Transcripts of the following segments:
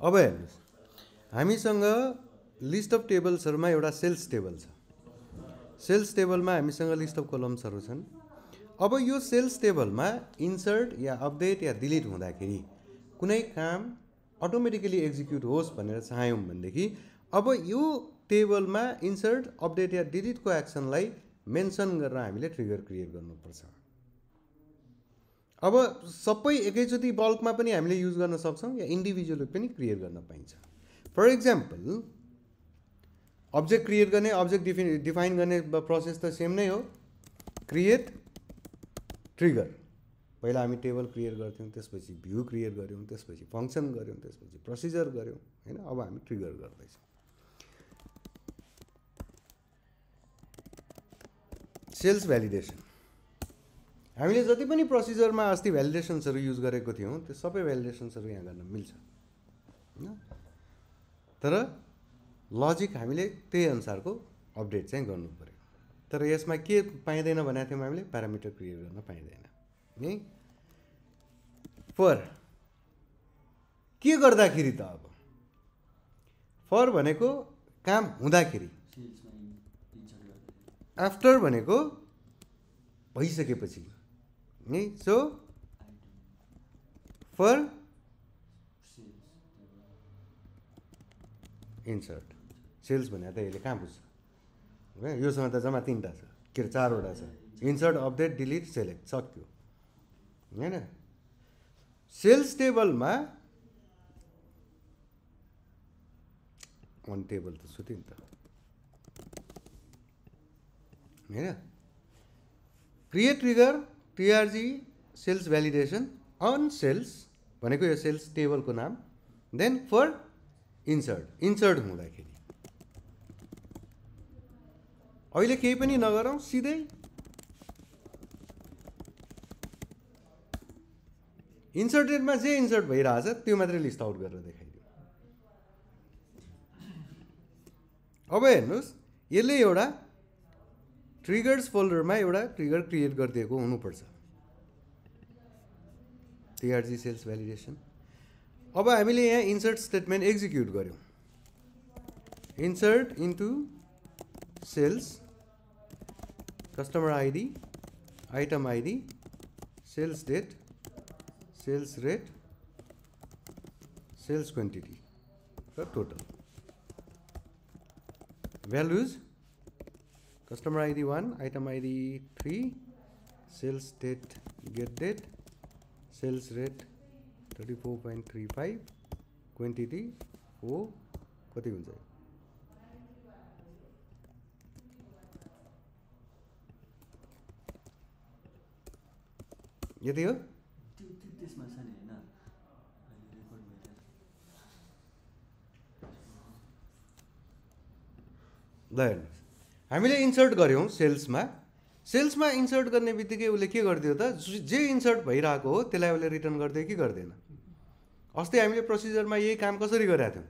अब हेर्नुहोस्। हामीसँग लिस्ट अफ टेबल्सहरूमा एउटा सेल्स टेबल छ। सेल्स टेबलमा हामीसँग लिस्ट अफ कलम्सहरू छन्। अब यो सेल्स टेबलमा इन्सर्ट या अपडेट या डिलिट हुँदाखेरि कुनै काम अटोमेटिकली एक्जिक्युट होस् भनेर चाह्यौँ भनेदेखि अब यो टेबलमा इन्सर्ट अपडेट या डिलिटको एक्सनलाई मेन्सन गरेर हामीले ट्रिगर क्रिएट गर्नुपर्छ। अब सबै एकैचोटि बल्कमा पनि हामीले युज गर्न सक्छौँ या इन्डिभिजुअली पनि क्रिएट गर्न पाइन्छ। फर इक्जाम्पल अब्जेक्ट क्रिएट गर्ने अब्जेक्ट डिफि डिफाइन गर्ने प्रोसेस त सेम नै हो। क्रिएट ट्रिगर पहिला हामी टेबल क्रिएट गर्थ्यौँ त्यसपछि भ्यू क्रिएट गऱ्यौँ त्यसपछि फङ्सन गऱ्यौँ त्यसपछि प्रोसिजर गऱ्यौँ होइन? अब हामी ट्रिगर गर्दैछौँ। सेल्स भ्यालिडेसन हामीले जति पनि प्रोसिजरमा अस्ति भ्यालिडेसन्सहरू युज गरेको थियौँ त्यो सबै भ्यालिडेसन्सहरू यहाँ गर्न मिल्छ। होइन? तर लजिक हामीले त्यही अनुसारको अपडेट चाहिँ गर्नु पऱ्यो तर यसमा के पाइँदैन भनेको थियौँ हामीले प्यारामिटर क्रिएट गर्न पाइँदैन। है? फर के गर्दाखेरि त अब? फर भनेको काम हुँदाखेरि। आफ्टर भनेको भइसकेपछि। है सो फर इन्सर्ट सेल्स भनेर त यसले कहाँ बुझ्छ? योसँग त जम्मा तिनवटा छ। के अरे चारवटा छ। इन्सर्ट अपडेट डिलिट सेलेक्ट सक्यो। होइन? सेल्स टेबलमा वान टेबल त सुत्यो नि त। होइन? Create trigger TRG sales validation on sales भनेको यो सेल्स टेबलको नाम देन फर इन्सर्ट इन्सर्ट हुँदाखेरि। अहिले केही पनि नगरौँ सिधै। इन्सर्टेडमा जे इन्सर्ट भइरहेछ त्यो मात्रै लिस्ट आउट गरेर देखाइदियो अब हेर्नुहोस् यसले एउटा ट्रिगर्स फोल्डरमा एउटा ट्रिगर क्रिएट गरिदिएको हुनुपर्छ। टिआरजी सेल्स भ्यालिडेसन अब हामीले यहाँ इन्सर्ट स्टेटमेन्ट एक्जिक्युट गऱ्यौँ। Insert into sales customer ID item ID sales date sales rate sales quantity र total values customer ID one item ID three sales date get date sales rate thirty four point three five quantity हो कति हुन्छ यति हो त्यो त्यो त्यसमा छ नि होइन अहिले रेकर्ड भइरहेको ल हेर्नुहोस् हामीले इन्सर्ट गऱ्यौँ सेल्समा। सेल्समा इन्सर्ट गर्ने बित्तिकै उसले के गरिदियो त जे- इन्सर्ट भइरहेको हो त्यसलाई उसले रिटर्न गरिदियो कि गर्दैन? अस्ति हामीले प्रोसिजरमा यही काम कसरी गरेका थियौँ?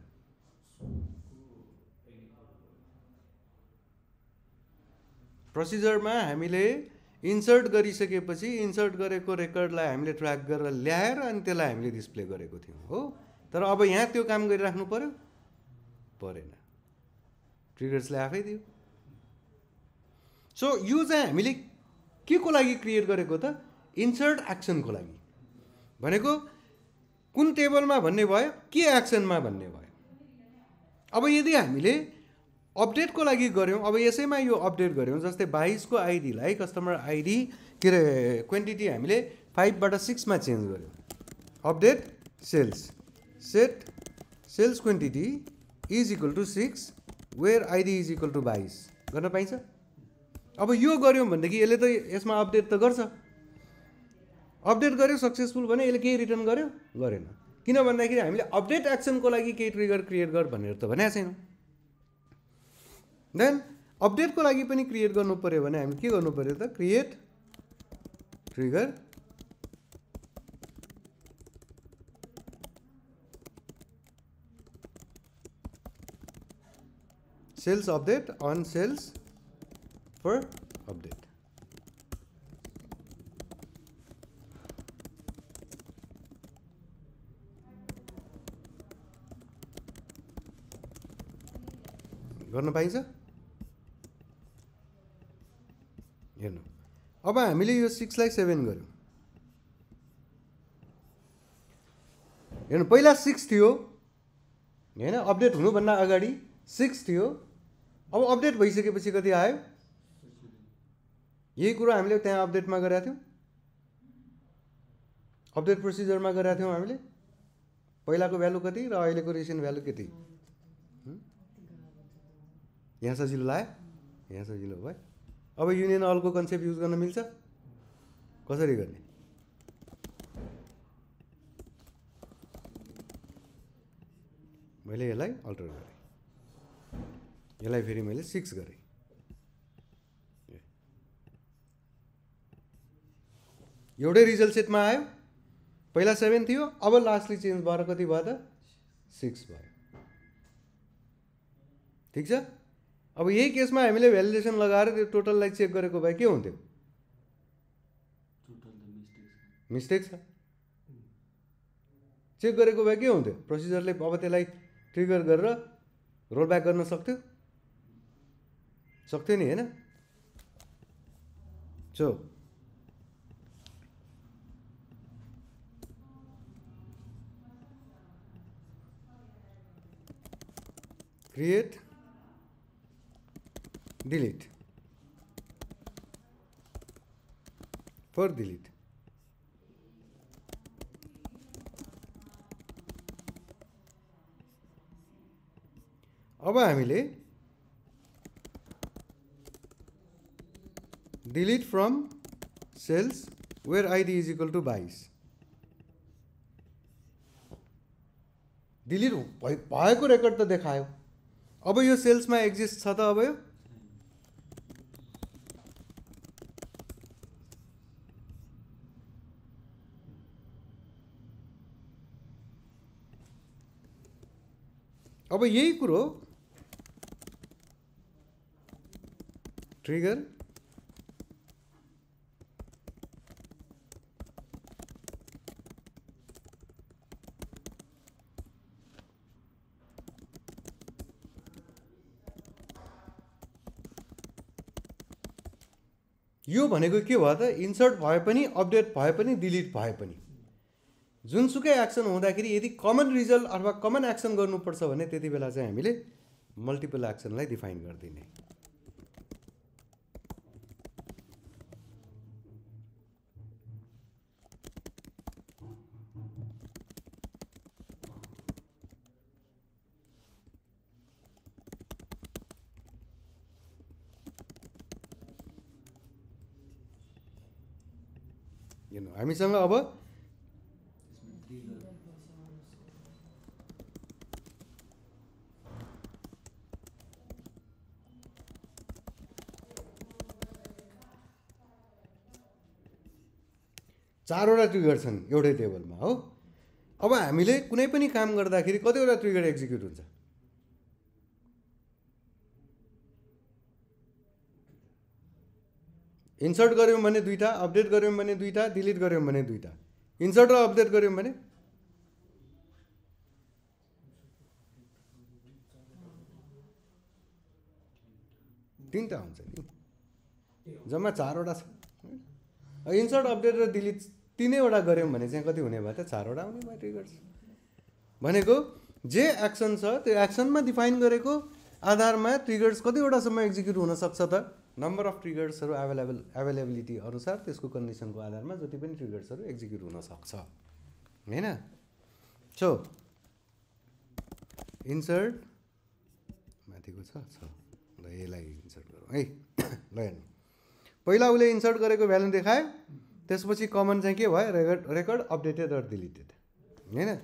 प्रोसिजरमा हामीले इन्सर्ट गरिसकेपछि इन्सर्ट गरेको रेकर्डलाई हामीले ट्र्याक गरेर ल्याएर अनि त्यसलाई हामीले डिस्प्ले गरेको थियौँ हो? तर अब यहाँ त्यो काम गरिराख्नु पऱ्यो परेन। ट्रिगर्सले आफै दियो। सो यो चाहिँ हामीले के को लागि क्रिएट गरेको त? इन्सर्ट एक्सनको लागि। भनेको कुन टेबलमा भन्ने भयो के एक्सनमा भन्ने भयो। अब यदि हामीले अपडेटको लागि गऱ्यौँ अब यसैमा यो अपडेट गऱ्यौँ जस्तै बाइसको आइडीलाई कस्टमर आइडी के अरे क्वान्टिटी हामीले फाइभबाट सिक्समा चेन्ज गऱ्यौँ। Update sales set sales quantity is equal to six where ID is equal to बाइस। गर्न पाइन्छ? अब यो गऱ्यौँ भनेदेखि यसले त यसमा अपडेट त गर्छ। अपडेट गर्यो सक्सेसफुल भने यसले केही रिटर्न गर्यो? गरेन। किन भन्दाखेरि हामीले अपडेट एक्सनको लागि केही ट्रिगर क्रिएट गर भनेर त भनेको छैनौँ। देन अपडेटको लागि पनि क्रिएट गर्नु पऱ्यो भने हामी के गर्नु पऱ्यो त? Create trigger sales update on sales for update. गर्न पाइन्छ? हेर्नु। अब हामीले यो सिक्सलाई सेभेन गऱ्यौँ। हेर्नु पहिला सिक्स थियो। होइन अपडेट हुनुभन्दा अगाडि सिक्स थियो। अब अपडेट भइसकेपछि कति आयो? यही कुरो हामीले त्यहाँ अपडेटमा गरेका थियौँ। अपडेट प्रोसिजरमा गरेका थियौँ हामीले। पहिलाको भ्यालु कति र अहिलेको रिसेन्ट भ्यालु कति? यहाँ सजिलो लाग्यो यहाँ सजिलो भयो। अब युनियन अलको कन्सेप्ट युज गर्न मिल्छ? कसरी गर्ने? मैले यसलाई अल्टर गरेँ। यसलाई फेरि मैले सिक्स गरेँ। एउटै रिजल्ट सेटमा आयो। पहिला सेभेन थियो अब लास्टली चेन्ज भएर कति भयो त? सिक्स भयो। ठिक छ? अब यही केसमा हामीले भ्यालिडेसन लगाएर त्यो टोटललाई चेक गरेको भए के हुन्थ्यो? मिस्टेक छ। चेक गरेको भए के हुन्थ्यो? प्रोसिजरले अब त्यसलाई ट्रिगर गरेर रोलब्याक गर्न सक्थ्यो? सक्थ्यो नि होइन? So create delete for delete अब हामीले delete from sales where ID is equal to बाइस। डिलिट भएको रेकर्ड त देखायो? अब यो सेल्समा एक्जिस्ट छ त अब यो? अब यही कुरो। ट्रिगर यो भनेको के भयो त? इन्सर्ट भए पनि अपडेट भए पनि डिलिट भए पनि। जुनसुकै एक्सन हुँदाखेरि यदि कमन रिजल्ट अथवा कमन एक्सन गर्नुपर्छ भने त्यति बेला चाहिँ हामीले मल्टिपल एक्सनलाई डिफाइन गरिदिने। हेर्नु हामीसँग अब चारवटा ट्रिगर छन् एउटै टेबलमा हो? अब हामीले कुनै पनि काम गर्दाखेरि कतिवटा ट्रिगर एक्जिक्युट हुन्छ? इन्सर्ट गऱ्यौँ भने दुईवटा अपडेट गऱ्यौँ भने दुईवटा डिलिट गऱ्यौँ भने दुईवटा इन्सर्ट र अपडेट गऱ्यौँ भने तिनवटा हुन्छ नि। जम्मा चारवटा छ। इन्सर्ट अपडेट र डिलिट तिनैवटा गऱ्यौँ भने चाहिँ कति हुने भयो त? चारवटा आउने भयो ट्रिगर्स भनेको जे एक्सन छ त्यो एक्सनमा डिफाइन गरेको आधारमा ट्रिगर्स कतिवटासम्म एक्जिक्युट हुनसक्छ त? नम्बर अफ ट्रिगर्सहरू एभाइलेबल एभाइलेबिलिटी अनुसार त्यसको कन्डिसनको आधारमा जति पनि ट्रिगर्सहरू एक्जिक्युट हुनसक्छ होइन? सो इन्सर्ट माथिको छ? ल यसलाई इन्सर्ट गरौँ। है? ल हेर्नु। पहिला उसले इन्सर्ट गरेको भ्यालु देखायो। त्यसपछि कमन चाहिँ के भयो? रेकर्ड रेकर्ड अपडेटेड र डिलिटेड होइन?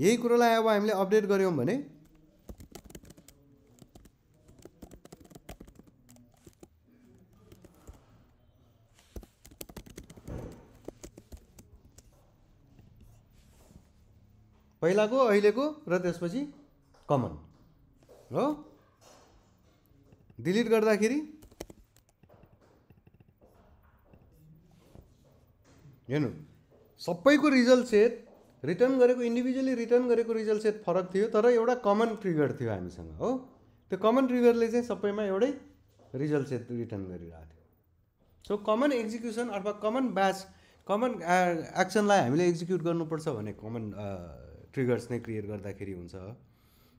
यही कुरोलाई अब हामीले अपडेट गऱ्यौँ भने पहिलाको अहिलेको र त्यसपछि कमन हो? डिलिट गर्दाखेरि हेर्नु। सबैको रिजल्ट सेट रिटर्न गरेको इन्डिभिजुअली रिटर्न गरेको रिजल्ट सेट फरक थियो तर एउटा कमन ट्रिगर थियो हामीसँग हो? त्यो कमन ट्रिगरले चाहिँ सबैमा एउटै रिजल्ट चाहिँ रिटर्न गरिरहेको थियो। सो कमन एक्जिक्युसन अथवा कमन ब्याच कमन एक्सनलाई हामीले एक्जिक्युट गर्नुपर्छ भने कमन ट्रिगर्स नै क्रिएट गर्दाखेरि हुन्छ।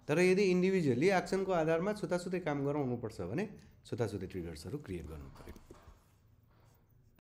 तर यदि इन्डिभिजुअली एक्सनको आधारमा छुताछुतै काम गराउनुपर्छ भने छुताछुतै ट्रिगर्सहरू क्रिएट गर्नु पऱ्यो।